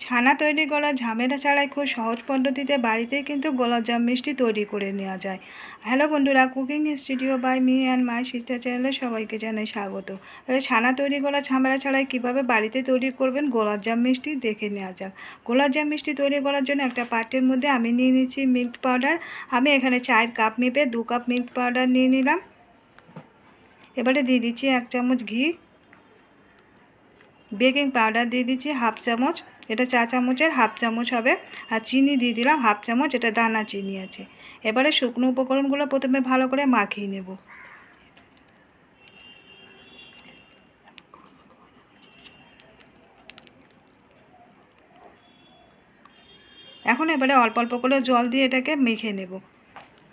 ছানা তৈরি করা, ঝামেলা ছাড়াই খুব সহজ পদ্ধতিতে বাড়িতেই কিন্তু গোলাপজাম মিষ্টি তৈরি করে নেওয়া যায়। হ্যালো বন্ধুরা, cooking studio by me and my sister চ্যানেলে সবাইকে জানাই স্বাগত। তাহলে ছানা তৈরি করা, ঝামেলা ছাড়াই কীভাবে বাড়িতে তৈরি করবেন গোলাপজাম মিষ্টি দেখে নেওয়া যাক। গোলাপজাম মিষ্টি তৈরি করার জন্য একটা পাত্রের মধ্যে আমি নিয়ে নিচ্ছি মিল্ক পাউডার। আমি এখানে চায়ের কাপ মেপে দু কাপ মিল্ক পাউডার নিয়ে নিলাম। এবারে দিয়ে দিচ্ছি এক চামচ ঘি। বেকিং পাউডার দিয়ে দিচ্ছি হাফ চামচ, এটা চা চামচের হাফ চামচ হবে, আর চিনি দিয়ে দিলাম হাফ চামচ, এটা দানা চিনি আছে। এবারে শুকনো উপকরণগুলো প্রথমে ভালো করে মাখিয়ে নেব। এখন এবারে অল্প অল্প করে জল দিয়ে এটাকে মেখে নেব।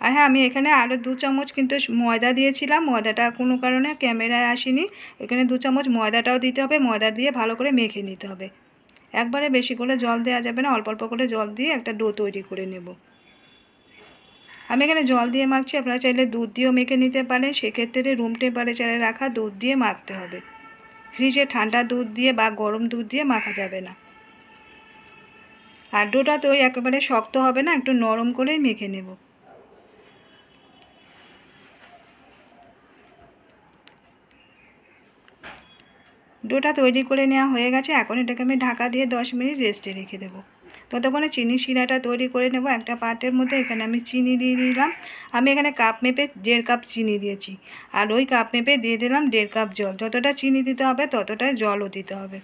আর হ্যাঁ আমি এখানে আরও দু চামচ কিন্তু ময়দা দিয়েছিলাম। ময়দাটা কোনো কারণে ক্যামেরায় আসেনি। এখানে দু চামচ ময়দাটাও দিতে হবে। ময়দা দিয়ে ভালো করে মেখে নিতে হবে। একবারে বেশি করে জল দেওয়া যাবে না। অল্প অল্প করে জল দিয়ে একটা ডো তৈরি করে নেব। আমি এখানে জল দিয়ে মাখছি। আপনারা চাইলে দুধ দিয়েও মেখে নিতে পারেন। সেক্ষেত্রে রুম টেম্পারেচারে রাখা দুধ দিয়ে মাখতে হবে। ফ্রিজে ঠান্ডা দুধ দিয়ে বা গরম দুধ দিয়ে মাখা যাবে না। আর ডোটা তো একেবারে শক্ত হবে না। একটু নরম করেই মেখে নেব। ডোটা তৈরি করে নেওয়া হয়ে গেছে। এখন এটাকে আমি ঢাকা দিয়ে দশ মিনিট রেস্টে রেখে দেবো। ততক্ষণে চিনি শিরাটা তৈরি করে নেব। একটা পাটের মধ্যে এখানে আমি চিনি দিয়ে দিলাম। আমি এখানে কাপ মেপে দেড় কাপ চিনি দিয়েছি। আর ওই কাপ মেপে দিয়ে দিলাম দেড় কাপ জল। যতটা চিনি দিতে হবে, ততটাই জলও দিতে হবে।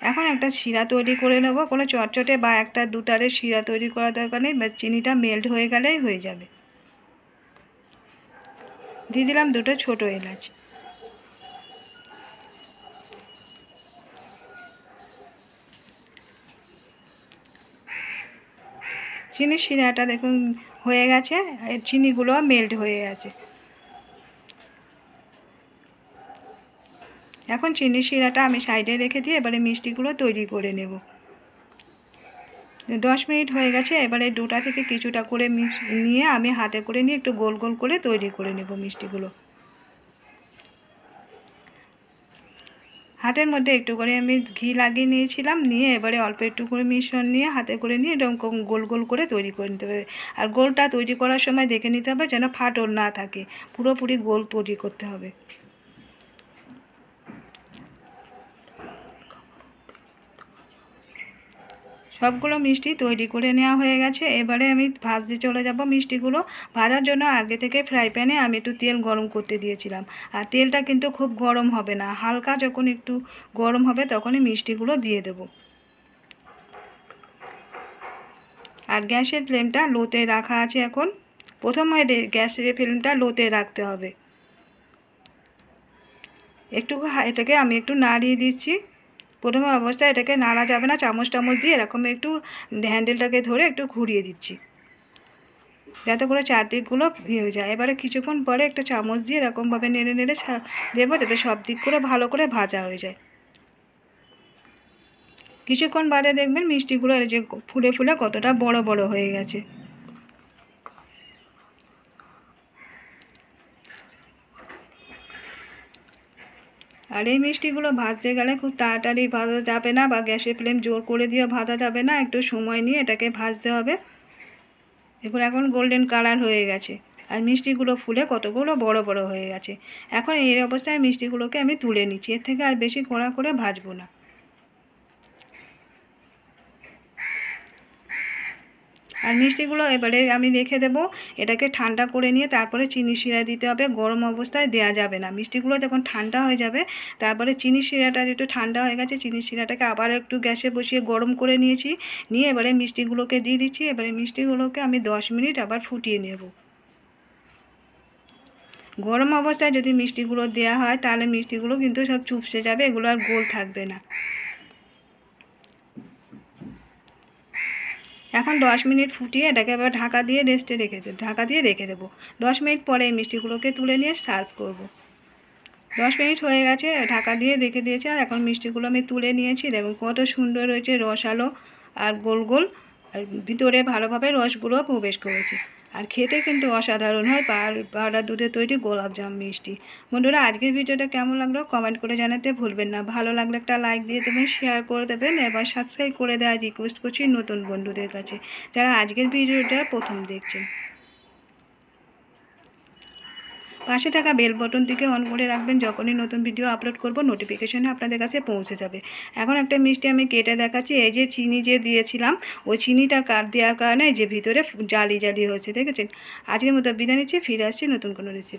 এখন একটা শিরা তৈরি করে নেব। কোনো চটচটে বা একটা দুতারের শিরা তৈরি করার দরকার নেই। বা চিনিটা মেল্ট হয়ে গেলেই হয়ে যাবে। দিয়ে দিলাম দুটো ছোটো এলাচ। চিনি শিরাটা দেখুন হয়ে গেছে এর চিনিগুলো মেল্ট হয়ে গেছে। এখন চিনি শিরাটা আমি সাইডে রেখে দিয়ে এবারে মিষ্টিগুলো তৈরি করে নেব। দশ মিনিট হয়ে গেছে, এবারে দুটা থেকে কিছুটা করে নিয়ে আমি হাতে করে নিয়ে একটু গোল গোল করে তৈরি করে নেব মিষ্টিগুলো। হাতের মধ্যে একটু করে আমি ঘি লাগিয়ে নিয়েছিলাম, নিয়ে এবারে অল্প একটু করে মিশ্রণ নিয়ে হাতে করে নিয়ে এরকম গোল গোল করে তৈরি করে নিতে হবে। আর গোলটা তৈরি করার সময় দেখে নিতে হবে যেন ফাটল না থাকে। পুরোপুরি গোল তৈরি করতে হবে। সবগুলো মিষ্টি তৈরি করে নেওয়া হয়ে গেছে। এবারে আমি ভাজতে চলে যাব মিষ্টিগুলো। ভাজার জন্য আগে থেকে ফ্রাই প্যানে আমি একটু তেল গরম করতে দিয়েছিলাম। আর তেলটা কিন্তু খুব গরম হবে না। হালকা যখন একটু গরম হবে তখনই মিষ্টিগুলো দিয়ে দেব। আর গ্যাসের ফ্লেমটা লোতে রাখা আছে এখন। প্রথমে গ্যাসের ফ্লেমটা লোতে রাখতে হবে। একটু এটাকে আমি একটু নাড়িয়ে দিচ্ছি। প্রথমে অবস্থায় এটাকে নাড়া যাবে না চামচ টামচ দিয়ে এরকম একটু হ্যান্ডেলটাকে ধরে একটু ঘুরিয়ে দিচ্ছি। যাতে করে চারদিকগুলো হয়ে যায়। এবারে কিছুক্ষণ পরে একটা চামচ দিয়ে এরকমভাবে নেড়ে নেড়ে দেবো যাতে সব দিক করে ভালো করে ভাজা হয়ে যায়। কিছুক্ষণ বাদে দেখবেন মিষ্টিগুলো যে ফুলে ফুলে কতটা বড় বড় হয়ে গেছে। আর এই মিষ্টিগুলো ভাজতে গেলে খুব তাড়াতাড়ি ভাজা যাবে না বা গ্যাসের ফ্লেম জোর করে দিয়ে ভাজা যাবে না। একটু সময় নিয়ে এটাকে ভাজতে হবে। দেখুন এখন গোল্ডেন কালার হয়ে গেছে আর মিষ্টিগুলো ফুলে কতগুলো বড় বড় হয়ে গেছে। এখন এই অবস্থায় মিষ্টিগুলোকে আমি তুলে নিচ্ছি। এর থেকে আর বেশি কড়া করে ভাজবো না। আর মিষ্টিগুলো এবারে আমি রেখে দেব। এটাকে ঠান্ডা করে নিয়ে তারপরে চিনি শিরা দিতে হবে। গরম অবস্থায় দেওয়া যাবে না। মিষ্টিগুলো যখন ঠান্ডা হয়ে যাবে, তারপরে চিনি শিরাটা একটু ঠান্ডা হয়ে গেছে, চিনি শিরাটাকে আবার একটু গ্যাসে বসিয়ে গরম করে নিয়েছি। নিয়ে এবারে মিষ্টিগুলোকে দিয়ে দিচ্ছি। এবারে মিষ্টিগুলোকে আমি দশ মিনিট আবার ফুটিয়ে নেব। গরম অবস্থায় যদি মিষ্টিগুলো দেওয়া হয়, তাহলে মিষ্টিগুলো কিন্তু সব চুপসে যাবে। এগুলো আর গোল থাকবে না। এখন দশ মিনিট ফুটিয়ে এটাকে এবার ঢাকা দিয়ে রেস্টে রেখে দেবো ঢাকা দিয়ে রেখে দেবো। দশ মিনিট পরে এই মিষ্টিগুলোকে তুলে নিয়ে সার্ভ করব। দশ মিনিট হয়ে গেছে, ঢাকা দিয়ে রেখে দিয়েছে আর এখন মিষ্টিগুলো আমি তুলে নিয়েছি। দেখুন কত সুন্দর রয়েছে রসালো আর গোল গোল। আর ভিতরে ভালোভাবে রসগুলো প্রবেশ করেছে। আর খেতে কিন্তু অসাধারণ হয়। পাউডার দুধের তৈরি গোলাপজাম মিষ্টি। বন্ধুরা, আজকের ভিডিওটা কেমন লাগল কমেন্ট করে জানাতে ভুলবেন না। ভালো লাগলে একটা লাইক দিয়ে দেবেন শেয়ার করে দেবেন, এবার সাবস্ক্রাইব করে দেওয়ার রিকোয়েস্ট করছি নতুন বন্ধুদের কাছে, যারা আজকের ভিডিওটা প্রথম দেখছেন। পাশে থাকা বেল বটনটিকে অন করে রাখবেন। যখনই নতুন ভিডিও আপলোড করব নোটিফিকেশনে আপনাদের কাছে পৌঁছে যাবে। এখন একটা মিষ্টি আমি কেটে দেখাচ্ছি। এই যে চিনি যে দিয়েছিলাম, ওই চিনিটা কাট দেওয়ার কারণে যে ভিতরে জালি জালি হয়েছে, দেখেছেন? আজকের মতো বিদায় নিচ্ছি, ফিরে আসছি নতুন কোনো রেসিপি